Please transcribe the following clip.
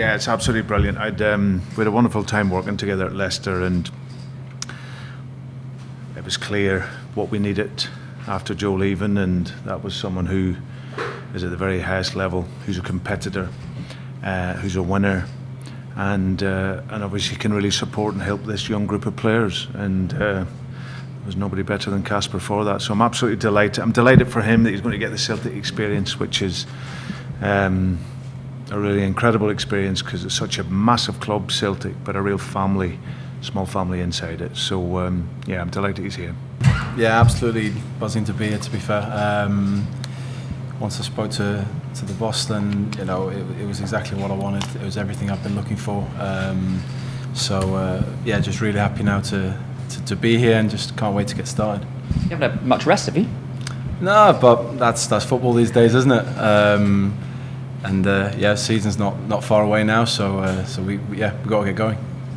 Yeah, it's absolutely brilliant. Um, we had a wonderful time working together at Leicester, and it was clear what we needed after Joe leaving, and that was someone who is at the very highest level, who's a competitor, uh, who's a winner, and uh, and obviously can really support and help this young group of players. And uh, there's nobody better than Kasper for that. So I'm absolutely delighted. I'm delighted for him that he's going to get the Celtic experience, which is. Um, a really incredible experience because it's such a massive club, Celtic, but a real family, small family inside it. So um, yeah, I'm delighted he's here. Yeah, absolutely buzzing to be here. To be fair, um, once I spoke to to the boss, then you know it, it, was exactly what I wanted. It was everything I've been looking for. Um, so uh, yeah, just really happy now to, to, to be here and just can't wait to get started. You haven't had much rest, have you? No, but that's that's football these days, isn't it? And uh, yeah, season's not not far away now, so uh, so we yeah we got to get going.